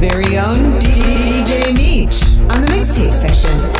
very own DJ Meech on the mixtape session.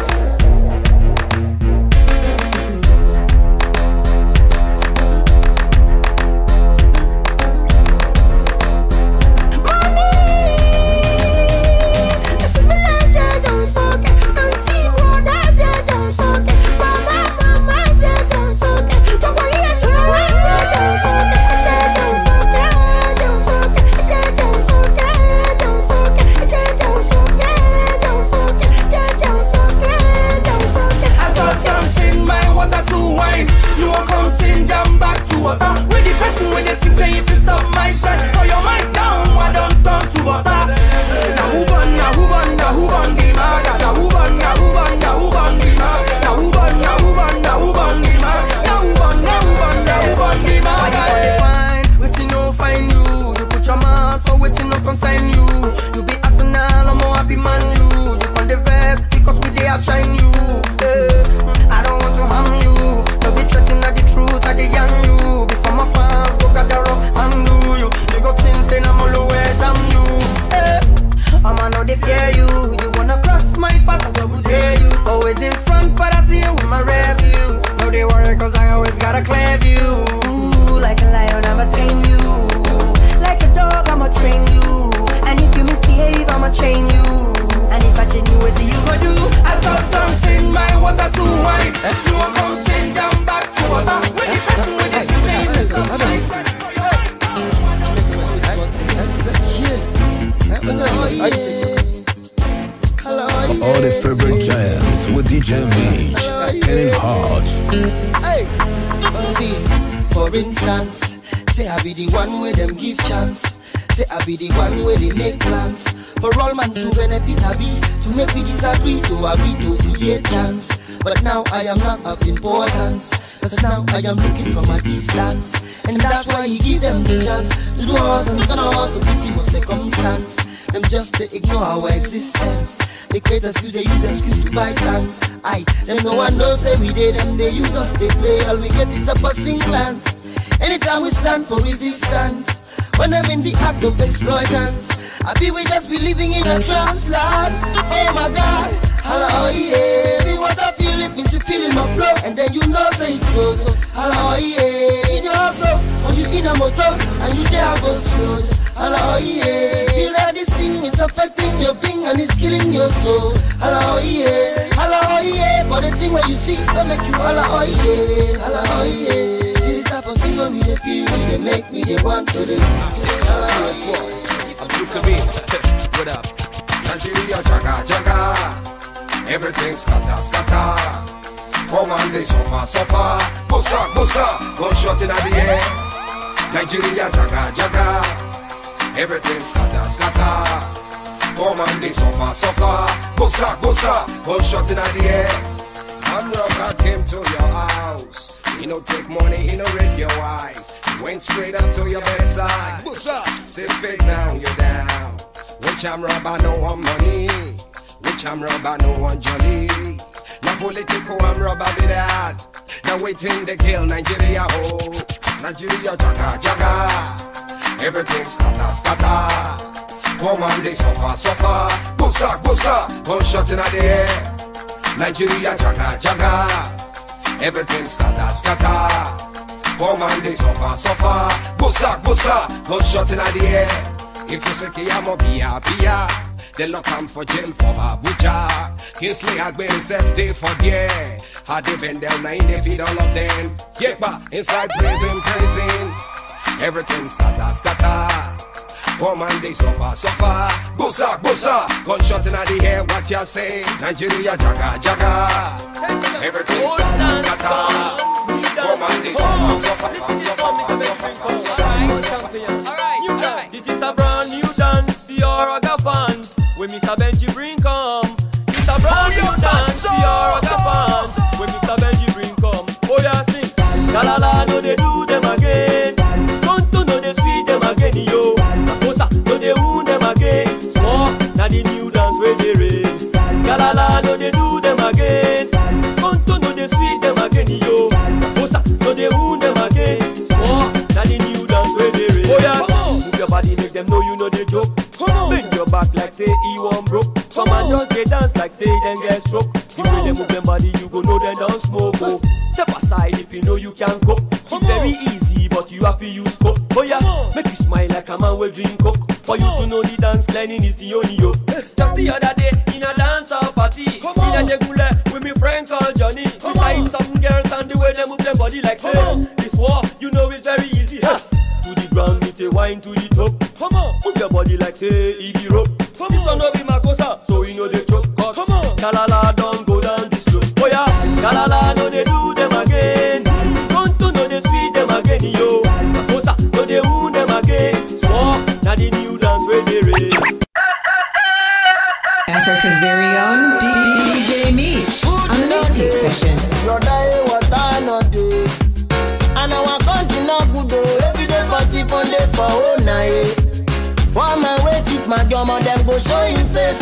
damage hard. Hey, see, for instance, say I be the one where them give chance. Say I be the one where they make plans for all man to benefit. I be to make we disagree to agree to create chance. But now I am not of importance. Cause now I am looking from a distance. And that's why he give them the chance to do all and gonna all the victim of circumstance. Them just to ignore our existence. They create excuse, they use excuse to buy plants. I them no one knows every day, them they use us, they play. All we get is a passing glance. Anytime we stand for resistance. When I'm in the act of exploitance, I be we just be living in a trance, lad. Oh my god, hello, oh, yeah, been she feeling my flow, and then you know say it's so so. Hello, yeah, in your hustle, or you in a motor, and you there go slow. Just hello, yeah, you know this thing is affecting your being and it's killing your soul. Hello, yeah, hello, yeah, but the thing where you see that make you hello, yeah, hello, yeah. See this type of thing we feel, they make me the one to do. Hello, yeah. Abdul Kabir, what up? Nigeria, chaka chaka. Everything scatter, scatter. For one day, suffer, suffer. Bossa, bossa, gunshot in the air. Nigeria, jaga, jaga. Everything scatter, scatter. For one day, suffer, suffer. Bossa, bossa, gunshot in the air. I'm rock, I came to your house. You know, take money, you know, rape your wife. Went straight up to your bedside. Bossa, sit fake now, you're down. Which I'm rob, I know I'm money. Which I'm rubber, no one jolly. Na political, I'm rubber, be the ass. Now waiting to kill Nigeria, oh. Nigeria, jaga, jaga. Everything scatter, scatter. Come on, they suffer, suffer. Bosa, bosa, gunshot in the air. Nigeria, jaga, jaga. Everything scatter, scatter. Come man they suffer, suffer. Bosa, bosa, gunshot in the air. If you say, I'm a bia, bia. They'll come for jail for Abuja. Kingsley has been himself day for day. Had they been down nine, they feed all of them. Yeah, inside prison, prison. Everything scatter, scatter. Come and they suffer, suffer. Busa, busa. Gunshot in the air, what you say? Nigeria, jaga, jaga. Everything scatter, scatter. Come and they suffer, suffer, suffer, suffer, suffer. Alright, alright. This is a brand new dance for your other fans. When Mr. Benji bring come, Mr. Brown you dance to your a band. When Mr. Benji bring come, oh yeah sing. La la la, no they do them again. Don't to no they sweet them again yo. Makosa, no they wound them again. Small, now the new dance where they rain. La la la, no they do them again. Don't to no they sweet them again yo. Makosa, no they wound them again. Small, now the new dance where they rain. Oh yeah, move your body, make them know you know. back like say he one broke. Some man just they dance like say them get stroke. The way they move them body, you go know they don't smoke. Oh. Step aside if you know you can go. It's very easy, but you have to use coke. Oh yeah, make you smile like a man will drink coke. For you to know the dance, learning is the only yo. Just the other day in a dance party, in a jegule with me friend called Johnny. We sight some girls and the way they move them body like say this war. You know it's very easy. Ha! To the ground, we say wine to the top. Come on body like say it be rope. This one no be Makosa, so we know they choke. Cause Kalala don't go down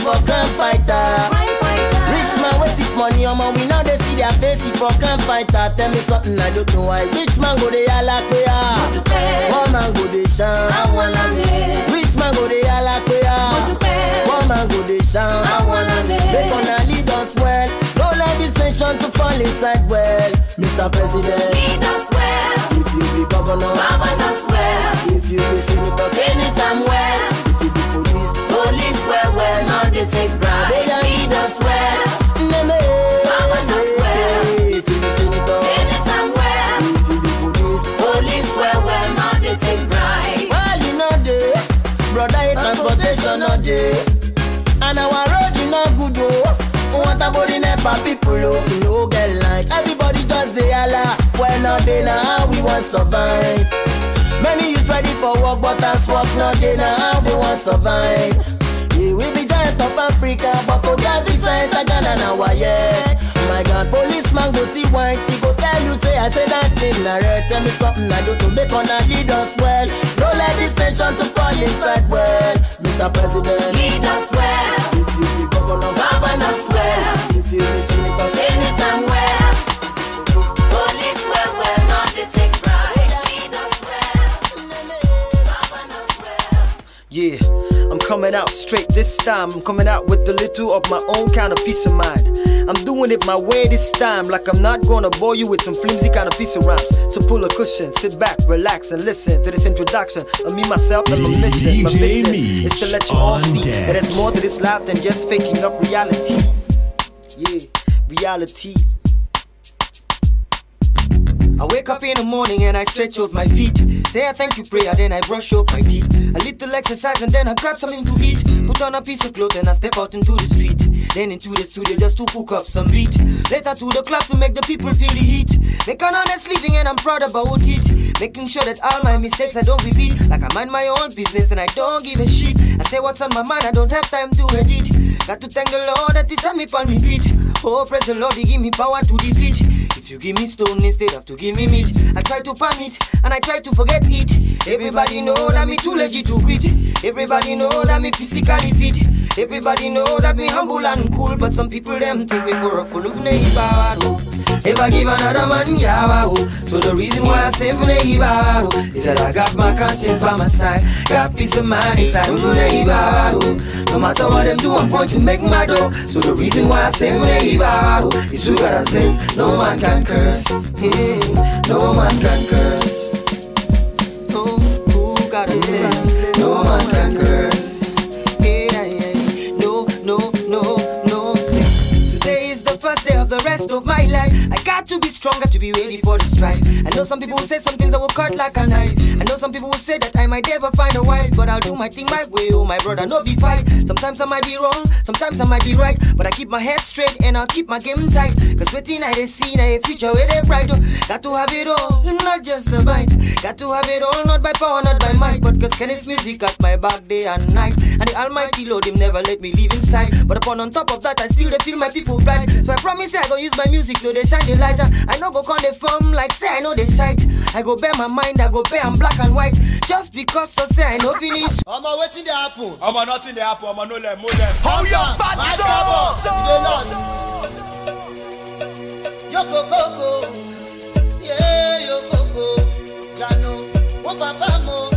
for crime fighter. Rich man wey tip money omo we now they see their face for crime fighter. Tell me something I don't know why. Rich man go dey yalla pe ah. One man go dey shine. Rich man go dey yalla pe ah. One man go dey shine. They gonna lead us well. Don't let this nation to fall inside well. Mr. President, if you be governor, if you be senator, anytime well. If you be police, survive. Many youth ready for work, but as work no dey na how we wan survive. Yeah, we be giant of Africa, but to get visa enter Ghana na wire. My God, policeman go see white, he go tell you say I say that thing red. Tell me something I do to make una lead us well. Don't let this nation to fall inside well, Mr. President. Lead us well, If you be governor, govern us well, if you be senator, anytime well. Now. Yeah, coming out straight this time. I'm coming out with a little of my own kind of peace of mind. I'm doing it my way this time, like I'm not gonna bore you with some flimsy kind of piece of rhymes. So pull a cushion, sit back, relax, and listen to this introduction of me, myself, and my mission. My mission is to let you all see that there's more to this life than just faking up reality. Yeah, reality. I wake up in the morning and I stretch out my feet. Say I thank you prayer, then I brush up my teeth. A little exercise and then I grab something to eat. Put on a piece of cloth and I step out into the street. Then into the studio just to cook up some beat. Later to the club to make the people feel the heat. Make an honest living and I'm proud about it. Making sure that all my mistakes I don't repeat. Like I mind my own business and I don't give a shit. I say what's on my mind, I don't have time to edit. Got to thank the Lord that He set me on me feet. Oh, praise the Lord, He give me power to defeat. You give me stone instead of to give me meat, I try to palm it and I try to forget it. Everybody know that me too legit to quit. Everybody know that me physically fit. Everybody know that me humble and cool, but some people them take me for a fool of neighbor. Ever give another man yawa So the reason why I say for neighbor is that I got my conscience by my side, got peace of mind inside for neighbor. No matter what them do, I'm going to make my dough. So the reason why I say for neighbor is who got us blessed. No man can curse. Yeah, no man can curse. Know some people will say some things that will cut like a knife. I know some people will say that I might never find a wife, but I'll do my thing my way. Oh, my brother, no be fight. Sometimes I might be wrong, sometimes I might be right, but I keep my head straight and I'll keep my game tight. Cause waiting I see now a future where they bright. Oh, Got to have it all, not just the bite. Got to have it all, not by power, not by might, but cause Kennis Music at my back day and night. And the Almighty Lord him never let me leave inside. But upon on top of that, I still they feel my people bright. So I promise I go use my music to they shine the lighter. I know go con the firm like say I know they shite. I go bear my mind, I go bear I'm black and white. Just because so say I know finish. Omo, wetin dey happen? Omo nothing dey happen, omo no let mo dem. Hold your fat Yoko koko, yeah, yoko koko, Jano, one papa mo,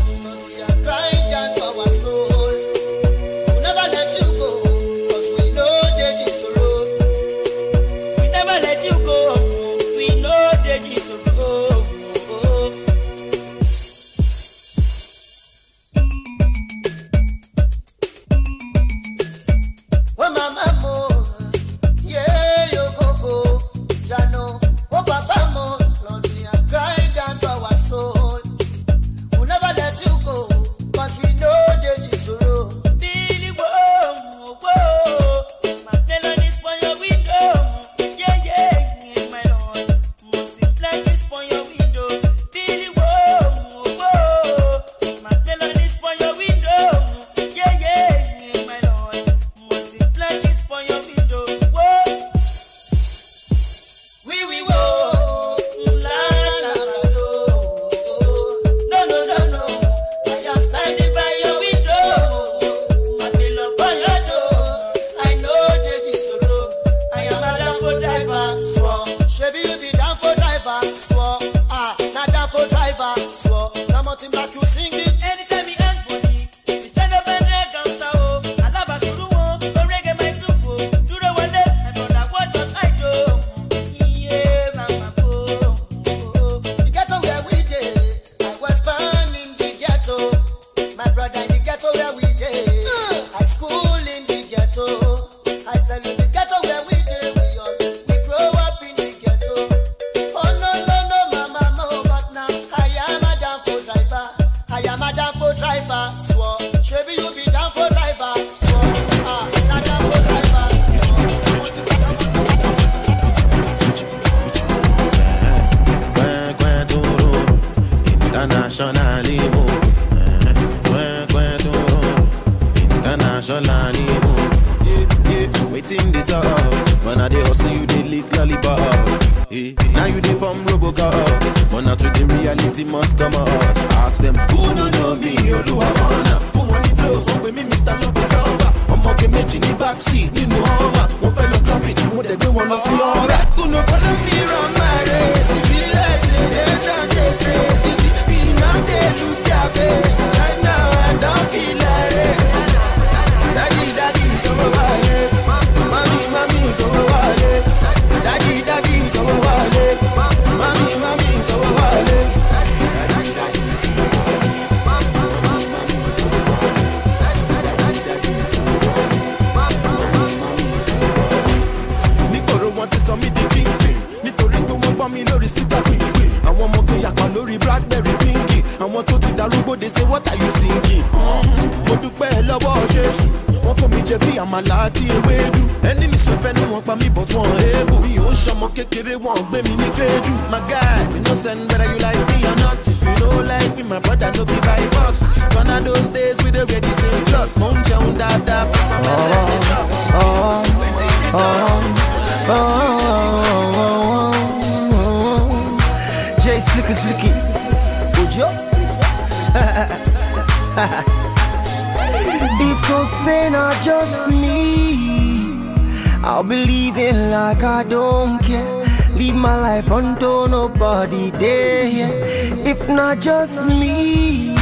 not just me,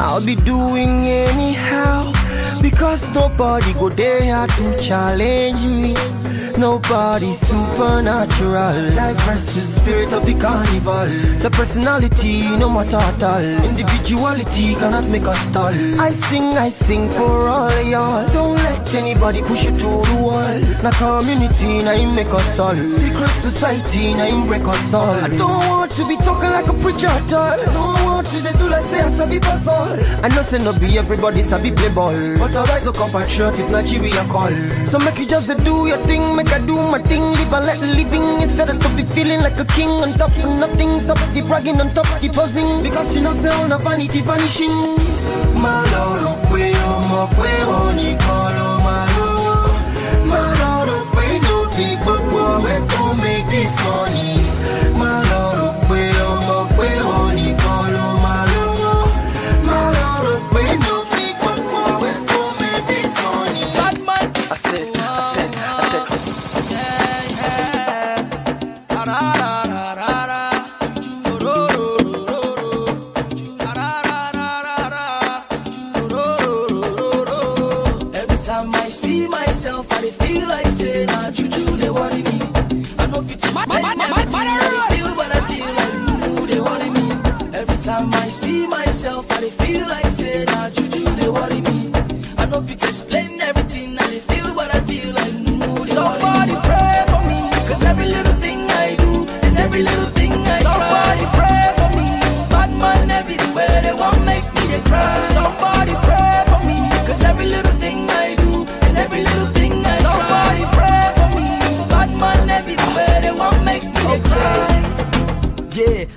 I'll be doing anyhow. Because nobody go there to challenge me. Nobody supernatural. Life rests the spirit of the carnival. The personality, no matter at all. Individuality cannot make us stall. I sing, I sing for all y'all. Don't let anybody push you to the wall. Na community, na make us all. Secret society, na break us all. I don't to be talking like a preacher at all. Don't want to do like say I sabi pass all. I know say no be everybody sabi play ball. But I rise to compatriot if Nigeria call. So make you just do your thing, make I do my thing. Live and let living instead of to be feeling like a king on top of nothing. Stop the bragging on top, of the buzzing. Because you know say all the vanity vanishing. Pé òní kan ló máa lówó. My lord, pé no ti gbogbo ẹ̀ tó make this money. My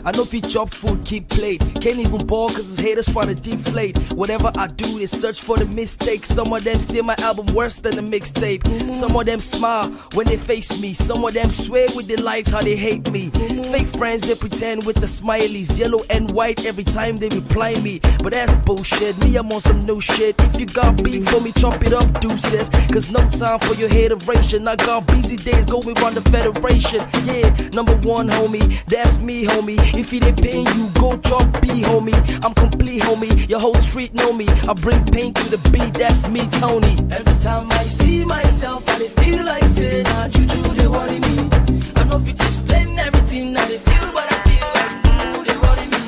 I know if chop food, keep plate. Can't even ball cause his haters trying to deflate. Whatever I do, they search for the mistakes. Some of them say my album worse than the mixtape. Some of them smile when they face me. Some of them swear with their lives how they hate me. Fake friends, they pretend with the smileys. Yellow and white every time they reply me. But that's bullshit. Me, I'm on some new shit. If you got beef for me, chop it up, deuces. Cause no time for your hateration. I got busy days going round the federation. Yeah, number one, homie. That's me, homie. If it ain't pain, you go drop B, homie. I'm complete, homie. Your whole street know me. I bring pain to the beat, that's me, Tony. Every time I see myself, I feel like say, nah, juju, they worry me. I know if it explain everything, I feel, but I feel like, mm, they worry me.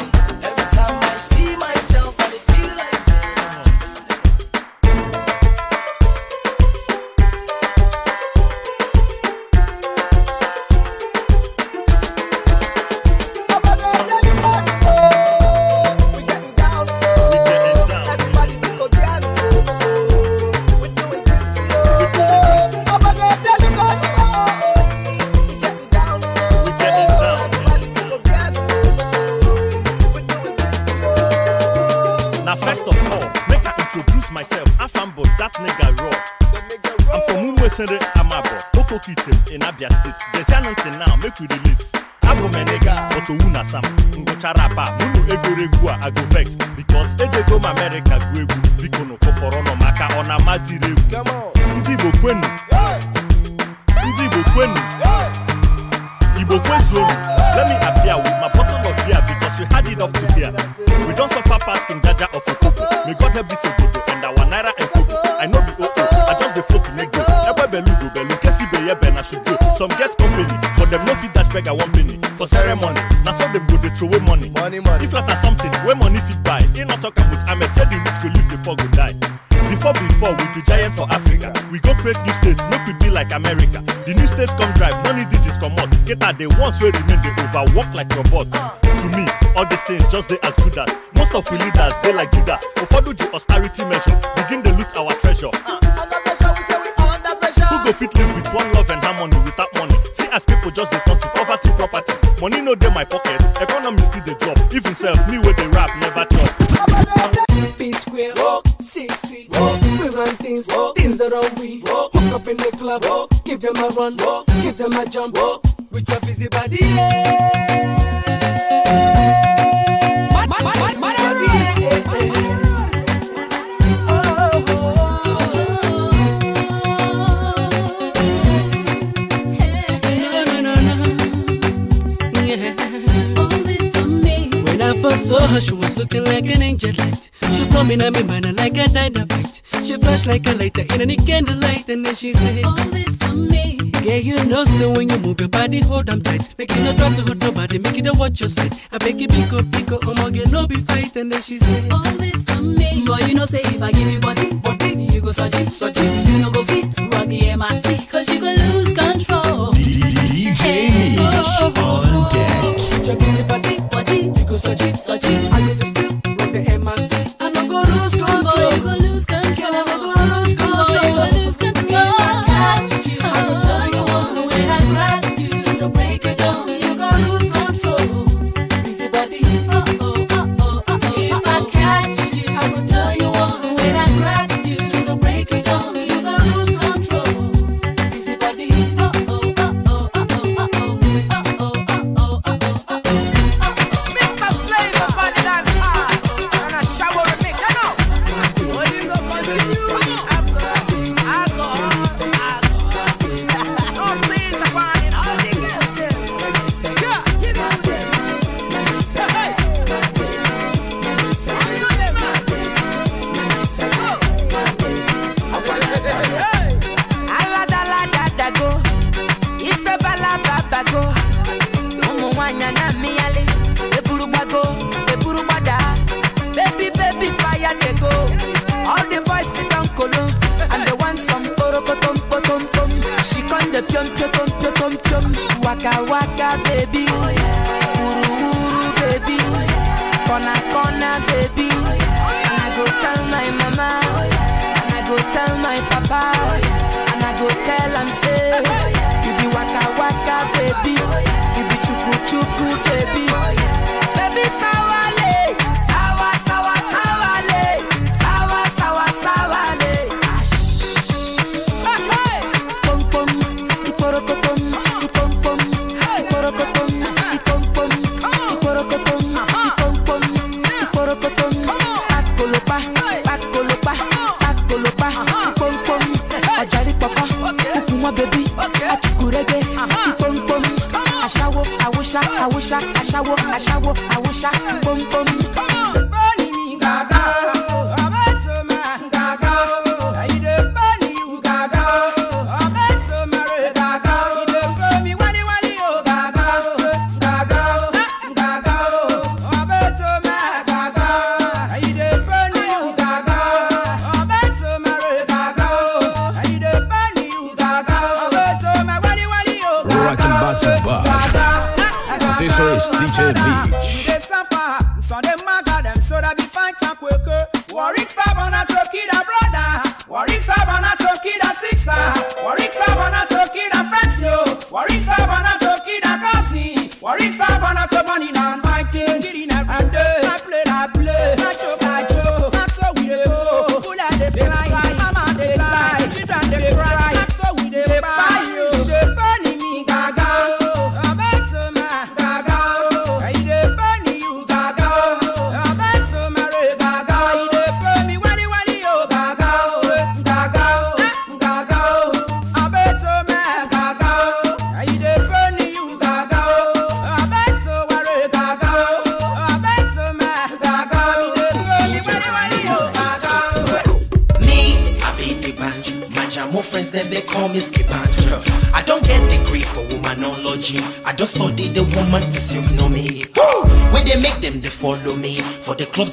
Every time I see myself, robot. To me, all these things just they as good as most of we leaders they like Judas. Ụfọdụ the austerity measure, begin they loot our treasure. Who go fit live with one love and harmony without money? See as people just dey turn to poverty property. Money no dey my pocket, economy still dey drop. Even self, me wey dey rap never chop. P square, feet, we run things, things that are we. Hook up in the club, give them a run, give them a jump, with your busy body. Yeah. Saw her, she was looking like an angel light. She blow me in my mind like a dynamite. She flash like a lighter in any candlelight, and then she said, All this for me. Yeah, you know, so when you move your body, hold on tight. Make it no try to hurt nobody, make it a watch your side. I beg you, pick up, pick up, oh get no be fight, and then she said, All this for me. Boy, you know, say if I give you body, body, you go search it, search it. You know, go fit, rock the MIC, cause you go lose control. DJ Meech on deck. You're busy body, body. You go so cheap, so cheap. I get the stick, rock the MRC. I don't go to school,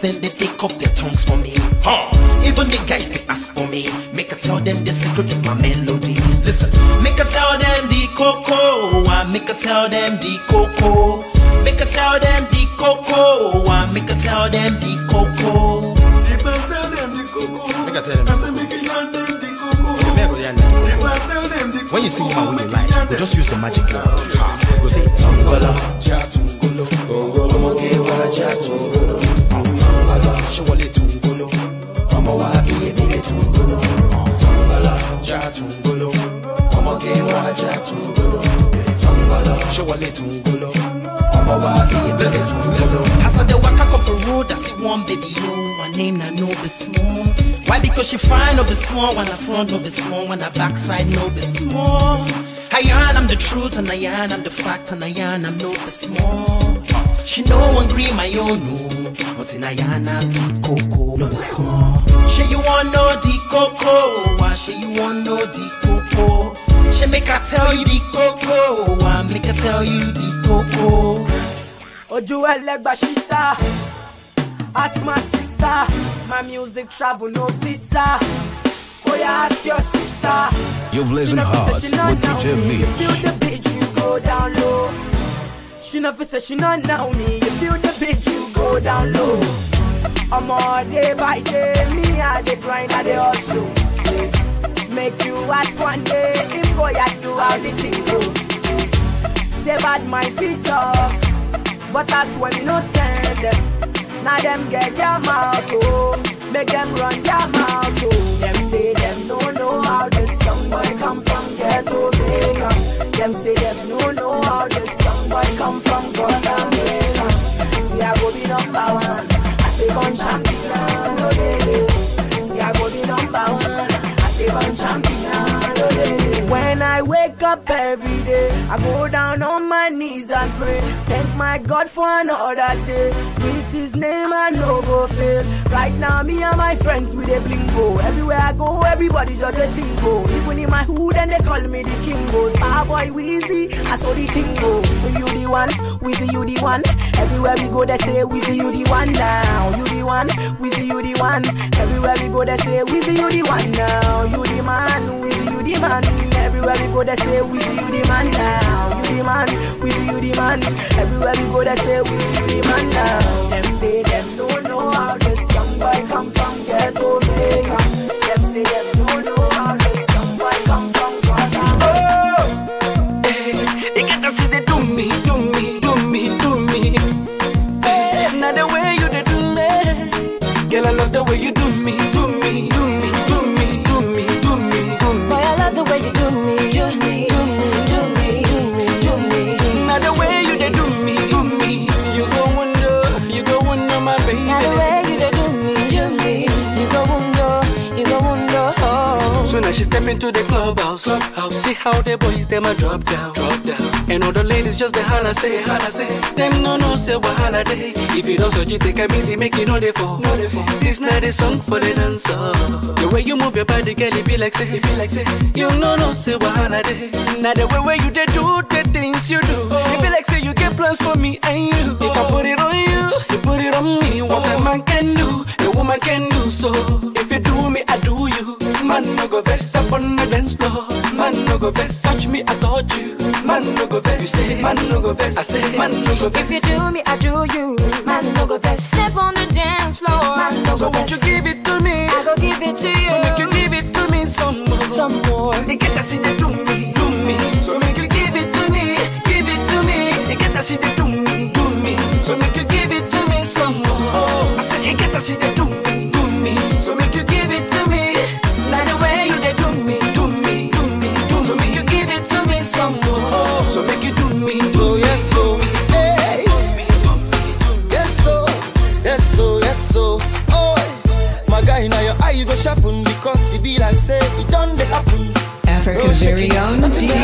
then they Jatungolo, Tongolo, Shawale Tungolo, wa Iye Tungolo. As I dey waka the road, I see one baby, yo, her name na no be small. Why? Because she fine, no be small. When I front, no be small. When I backside, no be small. I I'm the truth, and I I'm the fact, and I I'm no be small. She no one green my own, no. But in I yarn, I'm the cocoa, no be small. She you want know the cocoa? Why she you want know the cocoa? She make I tell you the cocoa. Why make I tell you the cocoa? ojú ẹlẹgba ṣíta ask my sister my music travel no visa oh, oya ask your sister. You're blazing She hard say she not with DJ me. You Mix. feel the beat, you go down low. She fit say she not know me. You feel the beat, you go down low. I'm all day by day, me I dey grind, I dey hustle. Make you ask one day, if boy I do how the thing go. Say bad my feet up, but that's when me no send them. Now them get their mouth, oh. Make them run their mouth, oh. Them say them no know how this young boy come from ghetto Jamaica. Them say them no know how this boy come from Guatemala. See I go be number one. I say gun champion, oh baby. See I go be number one. I say gun champion, oh baby. I wake up every day, I go down on my knees and pray. Thank my God for another day. With His name I no go fail. Right now, me and my friends with a blingo. Everywhere I go, everybody just a single. Even in my hood, and they call me the kingo. Ah boy Weezy, I saw the single. You the one, we Weezy you the one. Everywhere we go, they say Weezy you the one now. You the one, Weezy you the one. Everywhere we go, they say Weezy you the one now. You the man, Weezy you the man. Everywhere we go, they say Weezy you the man now. You the man, Weezy you the man. Everywhere we go, they say Weezy you the man now. Them say them don't know how this young boy come from ghetto Jamaica. So now she step into the clubhouse, clubhouse. See how the boys them a drop down, drop down. And all the ladies just the holla say, holla say. Them no no say what holiday. If you don't so you take a busy, make it no dey fall. No fall. This not a song for the dancer. The way you move your body, girl, it be like say, it be like say. You no no say what holiday. Now the way where you dey do the things you do, oh. it be like say you get plans for me and you. If I put it on you, you put it on me. What a man can do, a woman can do so. If you do me, I do you. Man no go vex up on the dance floor. Man no go vex, touch me, I touch you. Man no go vex, you say. Man no go vex, I say. Man no go vex. If you do me, I do you. Man, no go best step on the dance floor. Man, no So go won't you give it to me? I go give it to you. So make you give it to me some more. Some more. You get to see the do me, do me. So make you give it to me, give it to me. You get to see the do me, do me. So make you give it to me some more. I said you get to see the do me. Be like say it done the happen. Africa's very own DJ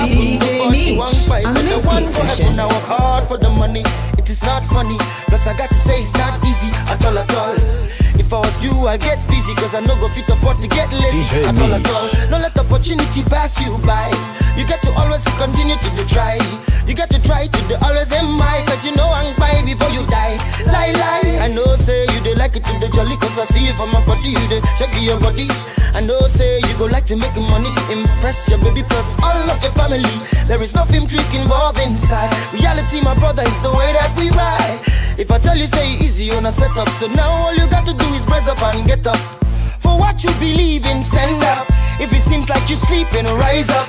Meech on the mixtape session. I work hard for the money. It is not funny. Plus, I got to say it's not easy at all, at all. If I was you, I'll get busy, cause I no go fit afford to get lazy. DJ At all, at all. No let opportunity pass you by. You got to always continue to the try. You got to try to the always am I, cause you know I'm by before you die. Lie, lie. I know say you dey like it to the jolly, cause I see you from my body, you dey check your body. I know say you go like to make money to impress your baby plus all of your family. There is no film trick involved inside. Reality, my brother, is the way that we ride. If I tell you say easy on a setup, so now all you got to do is brace up and get up. For what you believe in, stand up. If it seems like you're sleeping, rise up.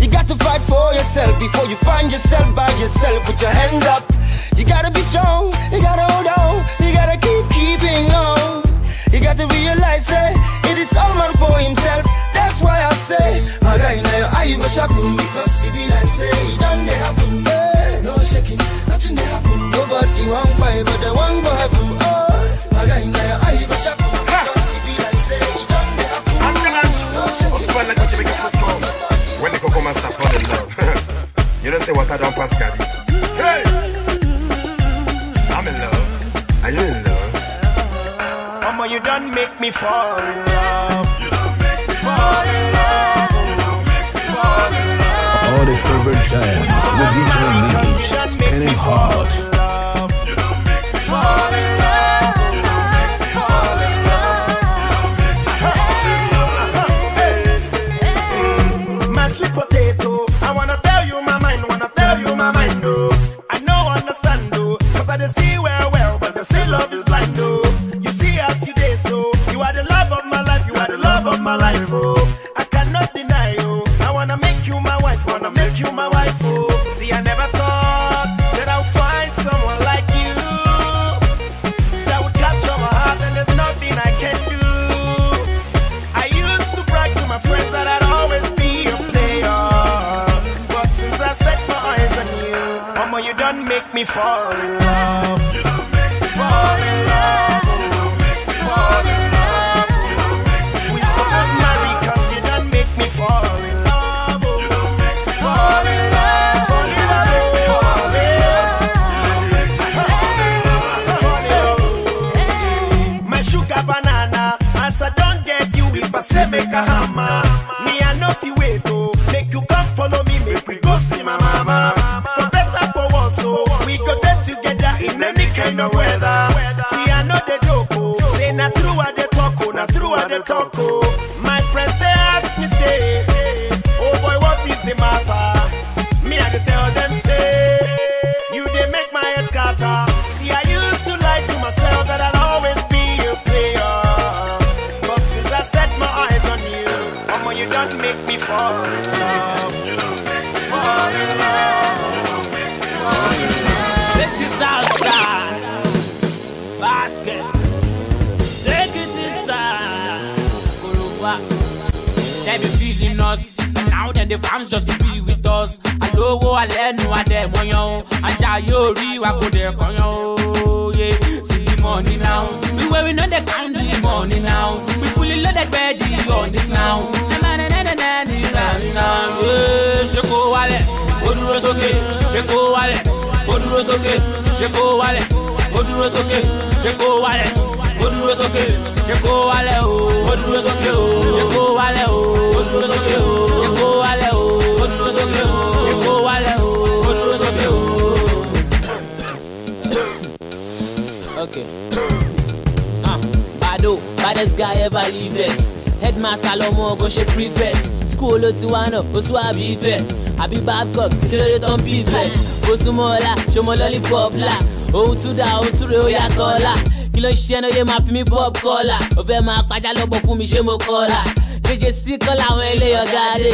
You got to fight for yourself before you find yourself by yourself. Put your hands up. You gotta be strong. You gotta hold on. You gotta keep keeping on. You got to realize eh, it is all man for himself. That's why I say, my guy, now you go sharpen because it be like say it done they happen. Eh, no shaking, nothing they happen. Nobody want fight, but they want go happen. Oh, my guy, now your eye you go sharpen because it be like say it done they happen. No shaking. When the cocoa master fall in love, you don't say what I don't pass, Gary. Hey! I'm in love. Are you in love? Mama, you done make me fall in love. You done make me fall in love. All the favorite jams with DJ Mix. Spinning hard. Fall in fall in love. Fall in love. Fall in love. We supposed marry 'cause you done make me fall in love. Fall in love. Fall in love. Fall in love. My sugar banana, as I don't get you, if I say make a hammer, of weather. See I know the joke, say na true at the talk, na true at the talk. My friends they ask me say, oh boy, what is the matter? Me I tell them say, you they make my head scatter. See I used to lie to myself that I'll always be a player. But since I set my eyes on you, mama, you done make me. Fall the fans just to be with us. Àlówó alẹ́nu adẹ̀mọ́yán o. Ajá yóò rí wa kò dẹ̀ kọ́yán o. See the money now. We where we know they count the money now. We fully loaded ready on this now. Ṣé kó wálẹ̀? Ó dúró sókè. Ṣé kó wálẹ̀? Ó dúró sókè. Ṣé kó wálẹ̀? Ó dúró sókè. Ṣé kó wálẹ̀? Ó dúró sókè. Ṣé kó wálẹ̀ o? Ó dúró sókè o. Ṣé kó wálẹ̀ o? Ó dúró sókè o. Baddest guy ever leave it. Headmaster lọmọ bó ṣe prefect. School ló ti wá náà, ó sún àbí ìfẹ́. Àbí Babcock, kí ló dé tán bí ìfẹ́? Ó súnmọ́ ọ̀la, ṣọmọ lollipop la. Ohun tún dá, ohun tún rè ó yàtọ̀ ọ̀la. Kí ló ń ṣe ẹnu yé máa fi mí pop kọ́là? Ó fẹ́ máa pàjá lọ́gbọ̀n fún mi, ṣé mo kọ́là? Jẹjẹ sí kọ́ làwọn eléyọ̀ gáde.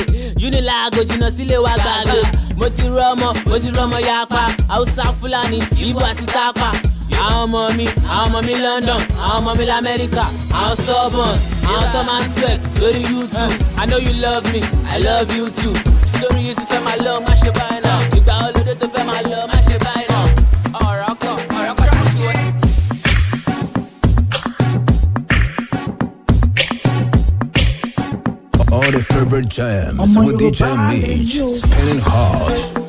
Unilag jìnnà sílé wa gbàgbé. Mo ti rọ́mọ, mo ti rọ́mọ yapa. Hausa Fúlàní, Ibo àti Tápà àwọn ọmọ mi àwọn ọmọ mi london àwọn ọmọ mi lamẹ́ríkà àwọn stubborn àwọn tó máa ń twerk lórí youtube i know you love me i love you too lórí yìí ti fẹ́ máa lọ má ṣe báyìí náà ìgbà olódó tó fẹ́ máa lọ má ṣe báyìí náà ọ̀rọ̀ kọ̀ ọ̀rọ̀ kọ̀ tó ti. All the favorite jams with DJ Meech. Spinning hard.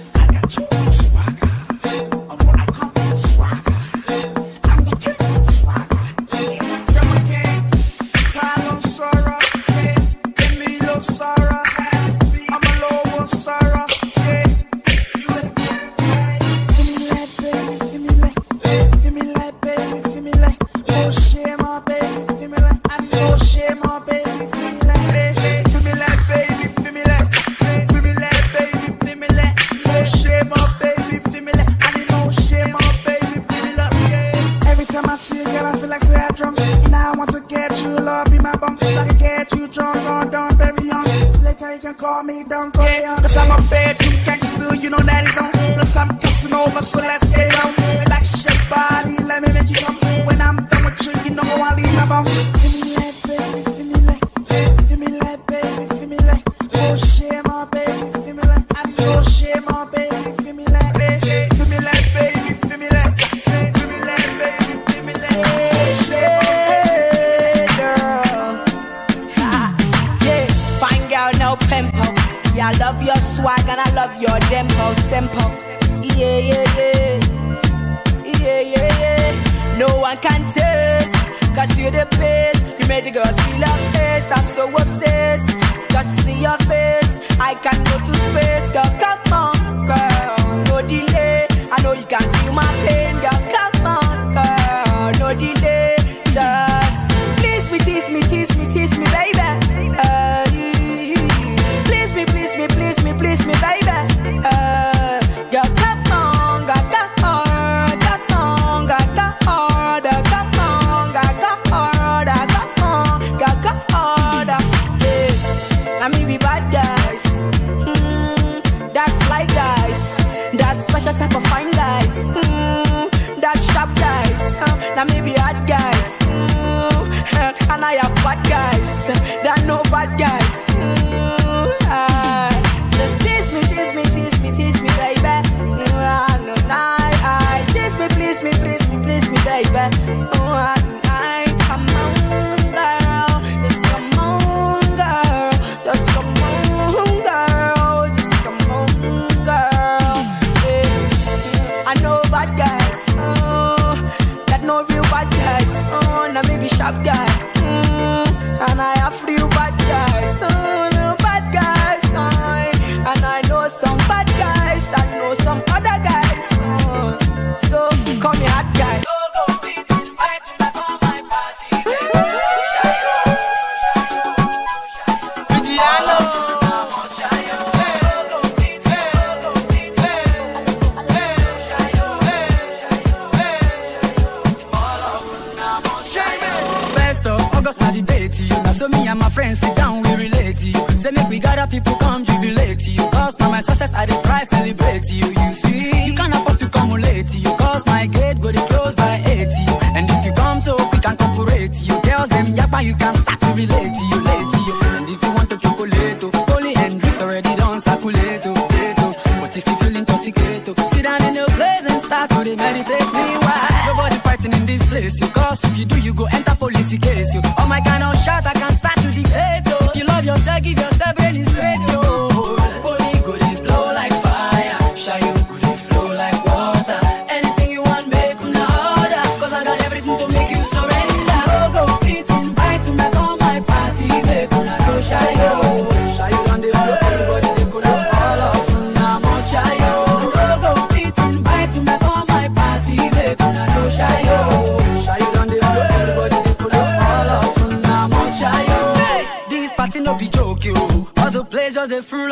in your place and start to meditate me why Nobody fighting in this place, you cause if you do you go enter police case you All oh my kind of shot I can start to dictate yo. You love yourself, give yourself brain is straight yo.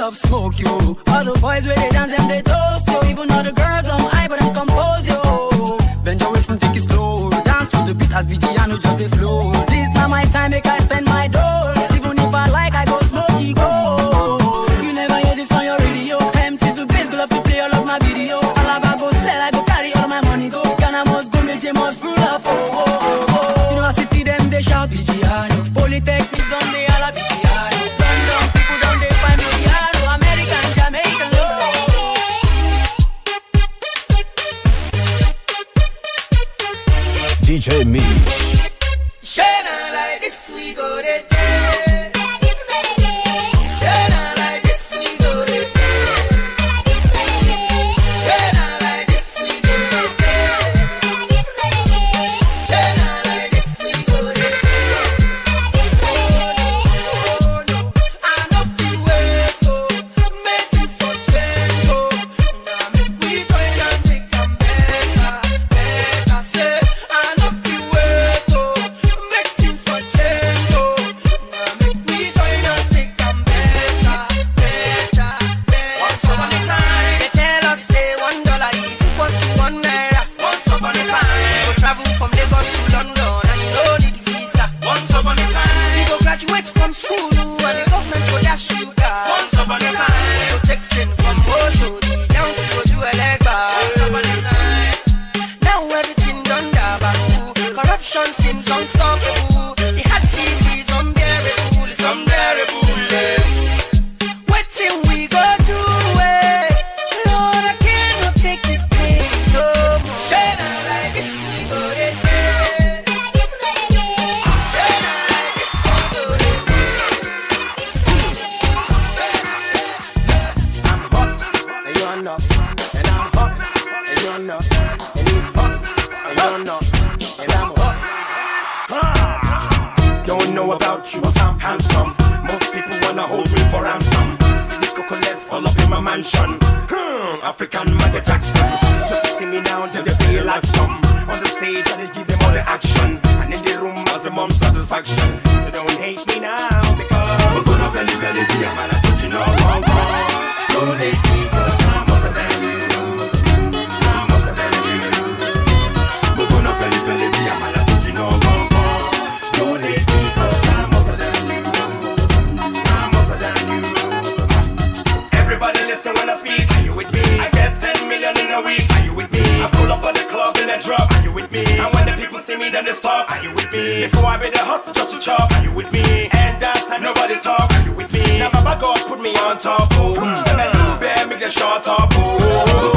love smoke you. All the boys where they dance, them they throw I read the hustle just to chop. Are you with me? And dance and nobody talk. Are you with me? Now Baba God put me on top. Oh, mm. and I do bear make the short up. Oh.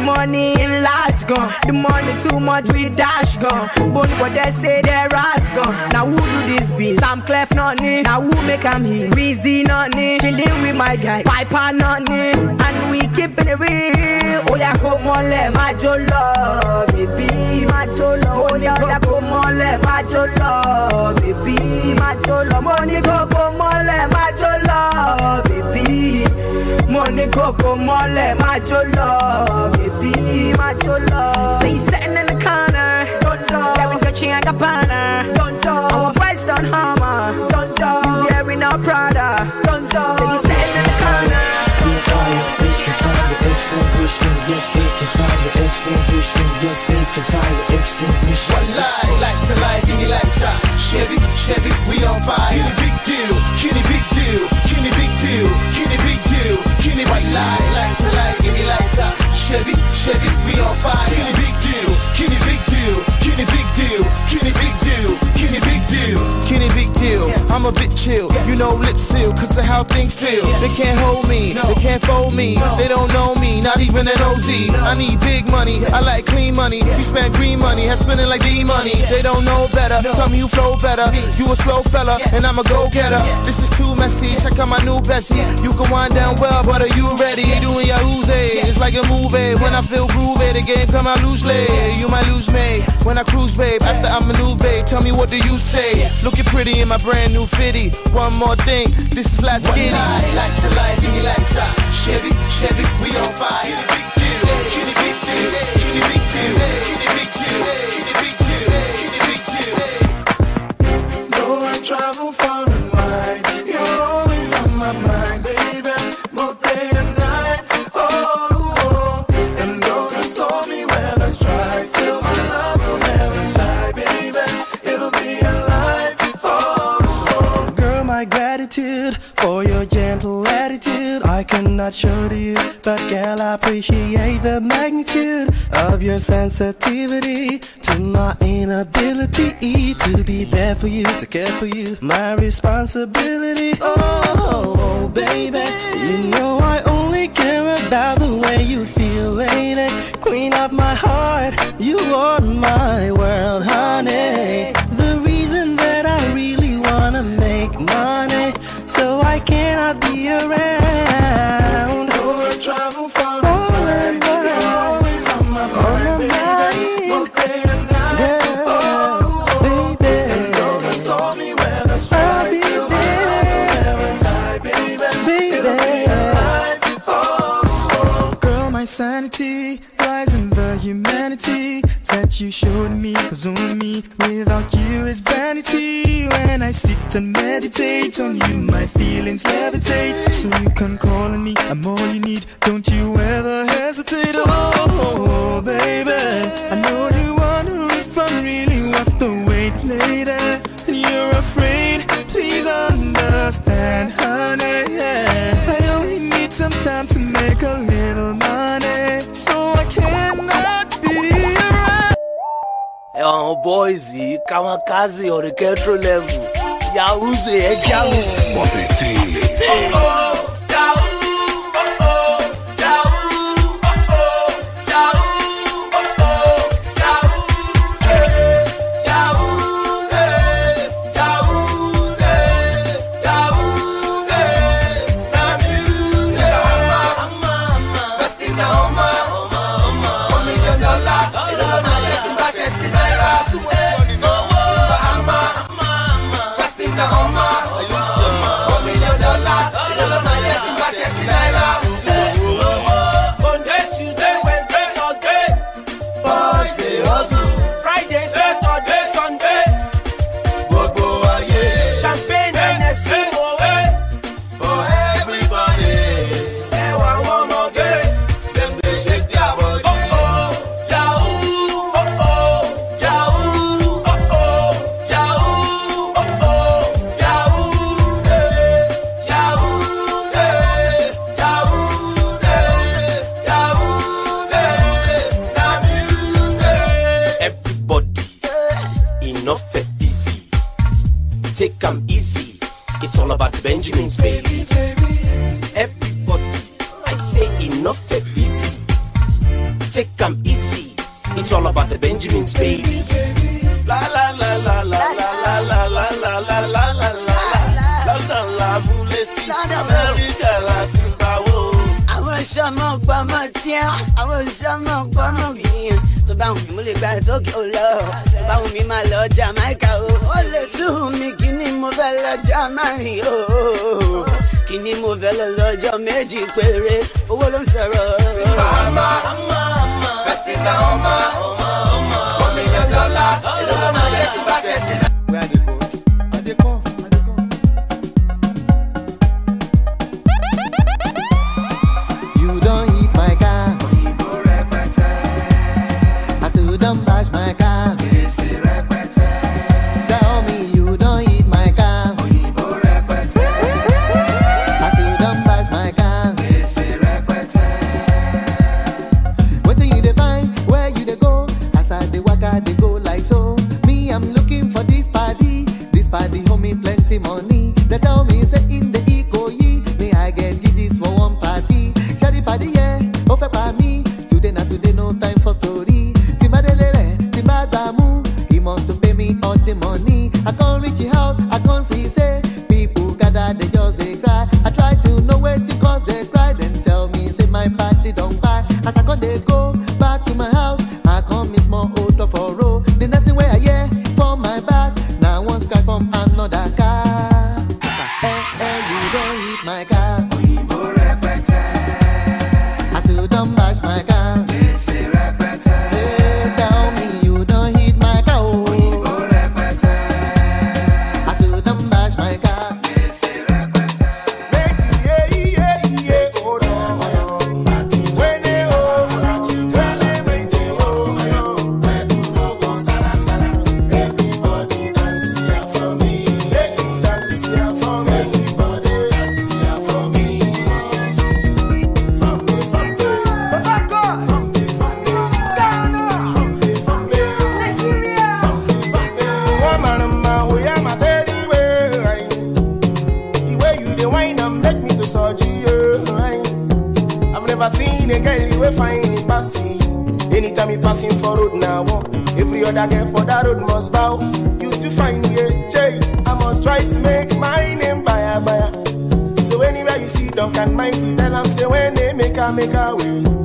the money in large gan. The money too much we dash gan. Bone for they say they ras gan. Now who do this be? Sam Clef not. Now who make here? Wizzy not ni. Chilling with my guy. Piper not. And we keeping it real. Oh yeah, come on, let my jolo, baby, my jolo. Oh yeah, yeah, come on, let my jolo, baby, my jolo. Money go, come on, let my jolo, baby. Money go, come on, let my jolo, baby, my jolo. Say you sitting in the corner, don't do. Wearing Gucci and Gabbana, don't do. Our boys done hammer, don't do. You wearing no Prada, don't do. Say sitting in the corner. Extinguishing, yes, they can find the extinguishing, yes, they can the extinguishing. One lie, light to light, give me lighter. Chevy, Chevy, we on fire. Kitty big deal, kitty big deal, kitty big deal, kitty big deal, kitty white light to light, give me lighter. Chevy, Chevy, we on fire. Kitty big deal, kitty big deal, kitty big deal, kitty big deal, kitty big deal. Kenny big deal. I'm a bit chill. You know lip seal, cause of how things feel. They can't hold me, they can't fold me. They don't know me, not even an OZ. I need big money, I like clean money. You spend green money, I spend it like D money. They don't know better, tell me you flow better. You a slow fella, and I'm a go getter. This is too messy, check out my new Bessie. You can wind down well, but are you ready? Doing your Uzi, eh? it's like a movie. When I feel groovy, the game come out loosely. You might lose me when I cruise, babe. After I maneuver, babe, tell me what do you say? Looking pretty in my brand new fitty. One more thing, this is last kitty. like to lie, give me lights out. Chevy, Chevy, we on fire. Big deal, kitty big deal, kitty big deal, kitty big deal, kitty big deal, kitty big deal. Though I travel far Cannot show to you, but girl, I appreciate the magnitude of your sensitivity to my inability to be there for you, to care for you. My responsibility. Oh, baby, you know I only care about the way you feel, lady. Queen of my heart, you are my world, honey. The reason that I really wanna make money, so I cannot be around. Showed me. Cause only me without you is vanity. When I sit and meditate on you, my feelings levitate. So you can call on me, I'm all you need. Don't you ever hesitate. Oh, baby. I know you wonder if I'm really worth the wait later. And you're afraid, please understand, honey. I only need some time to make a àwọn boys yìí káwọn kazi ọ̀rẹ́ kẹ́tro level. Yahoo ṣe ẹ̀ jáwé passing for road now, oh, every other girl for that road must bow. You to find me a I must try to make my name by by. So anywhere you see dog and mighty, tell them say when they make a make a way.